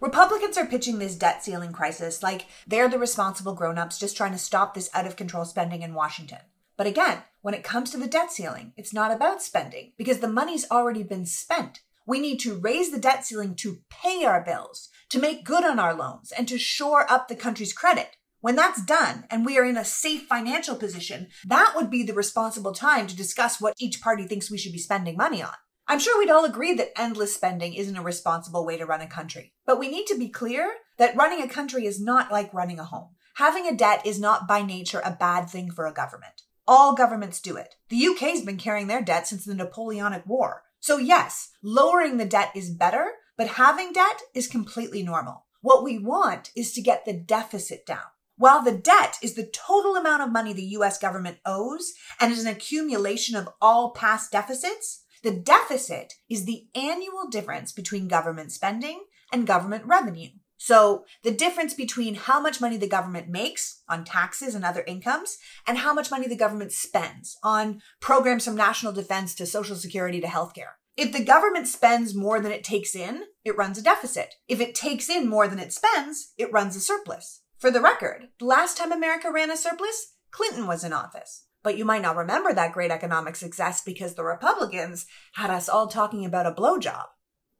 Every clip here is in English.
Republicans are pitching this debt ceiling crisis like they're the responsible grown-ups just trying to stop this out of control spending in Washington. But again, when it comes to the debt ceiling, it's not about spending because the money's already been spent. We need to raise the debt ceiling to pay our bills, to make good on our loans, and to shore up the country's credit. When that's done and we are in a safe financial position, that would be the responsible time to discuss what each party thinks we should be spending money on. I'm sure we'd all agree that endless spending isn't a responsible way to run a country. But we need to be clear that running a country is not like running a home. Having a debt is not by nature a bad thing for a government. All governments do it. The UK's been carrying their debt since the Napoleonic War. So yes, lowering the debt is better, but having debt is completely normal. What we want is to get the deficit down. While the debt is the total amount of money the US government owes and is an accumulation of all past deficits, the deficit is the annual difference between government spending and government revenue. So the difference between how much money the government makes on taxes and other incomes and how much money the government spends on programs from national defense to social security to healthcare. If the government spends more than it takes in, it runs a deficit. If it takes in more than it spends, it runs a surplus. For the record, the last time America ran a surplus, Clinton was in office. But you might not remember that great economic success because the Republicans had us all talking about a blowjob.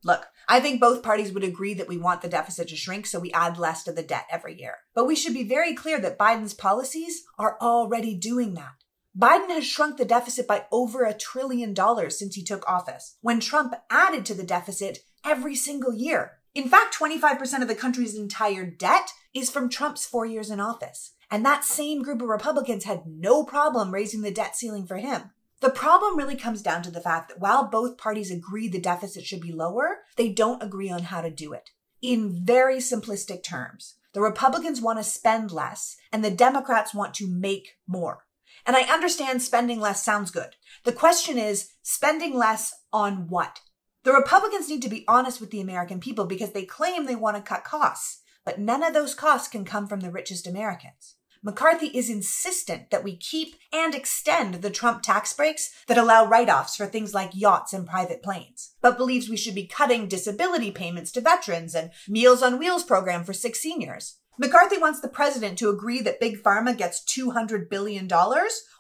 Look, I think both parties would agree that we want the deficit to shrink so we add less to the debt every year. But we should be very clear that Biden's policies are already doing that. Biden has shrunk the deficit by over a trillion dollars since he took office, when Trump added to the deficit every single year. In fact, 25% of the country's entire debt is from Trump's four years in office. And that same group of Republicans had no problem raising the debt ceiling for him. The problem really comes down to the fact that while both parties agree the deficit should be lower, they don't agree on how to do it. In very simplistic terms, the Republicans want to spend less and the Democrats want to make more. And I understand spending less sounds good. The question is spending less on what? The Republicans need to be honest with the American people because they claim they want to cut costs, but none of those costs can come from the richest Americans. McCarthy is insistent that we keep and extend the Trump tax breaks that allow write-offs for things like yachts and private planes, but believes we should be cutting disability payments to veterans and Meals on Wheels program for sick seniors. McCarthy wants the president to agree that Big Pharma gets $200 billion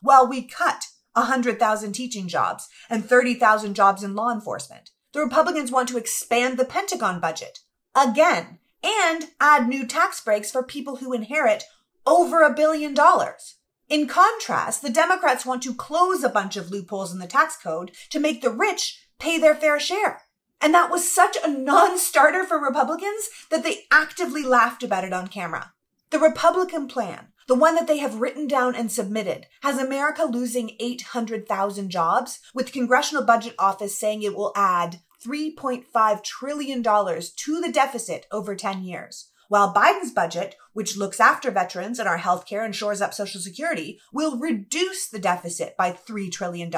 while we cut 100,000 teaching jobs and 30,000 jobs in law enforcement. The Republicans want to expand the Pentagon budget again and add new tax breaks for people who inherit over a billion dollars. In contrast, the Democrats want to close a bunch of loopholes in the tax code to make the rich pay their fair share. And that was such a non-starter for Republicans that they actively laughed about it on camera. The Republican plan, the one that they have written down and submitted, has America losing 800,000 jobs, with Congressional Budget Office saying it will add $3.5 trillion to the deficit over 10 years. While Biden's budget, which looks after veterans and our healthcare and shores up Social Security, will reduce the deficit by $3 trillion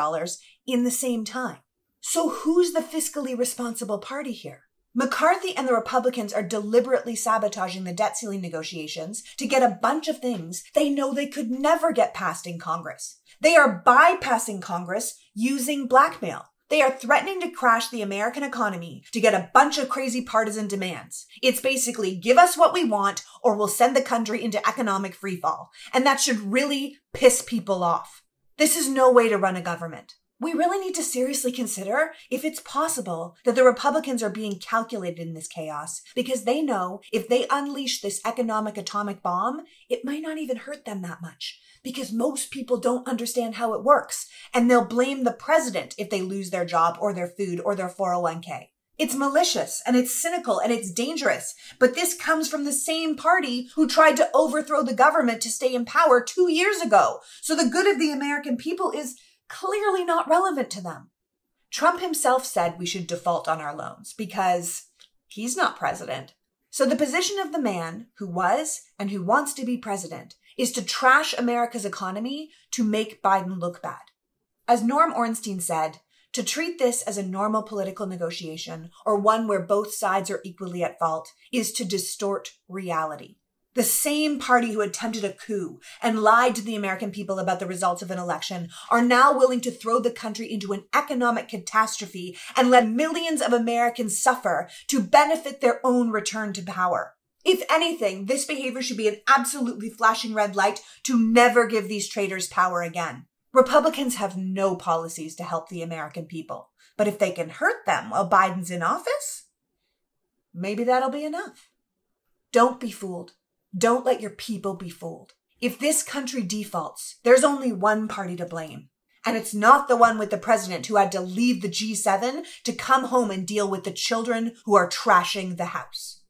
in the same time. So who's the fiscally responsible party here? McCarthy and the Republicans are deliberately sabotaging the debt ceiling negotiations to get a bunch of things they know they could never get passed in Congress. They are bypassing Congress using blackmail. They are threatening to crash the American economy to get a bunch of crazy partisan demands. It's basically give us what we want or we'll send the country into economic freefall. And that should really piss people off. This is no way to run a government we really need to seriously consider if it's possible that the Republicans are being calculated in this chaos because they know if they unleash this economic atomic bomb, it might not even hurt them that much because most people don't understand how it works and they'll blame the president if they lose their job or their food or their 401k. It's malicious and it's cynical and it's dangerous, but this comes from the same party who tried to overthrow the government to stay in power two years ago. So the good of the American people is clearly not relevant to them. Trump himself said we should default on our loans because he's not president. So the position of the man who was and who wants to be president is to trash America's economy to make Biden look bad. As Norm Ornstein said, to treat this as a normal political negotiation or one where both sides are equally at fault is to distort reality. The same party who attempted a coup and lied to the American people about the results of an election are now willing to throw the country into an economic catastrophe and let millions of Americans suffer to benefit their own return to power. If anything, this behavior should be an absolutely flashing red light to never give these traitors power again. Republicans have no policies to help the American people, but if they can hurt them while Biden's in office, maybe that'll be enough. Don't be fooled. Don't let your people be fooled. If this country defaults, there's only one party to blame. And it's not the one with the president who had to leave the G7 to come home and deal with the children who are trashing the house.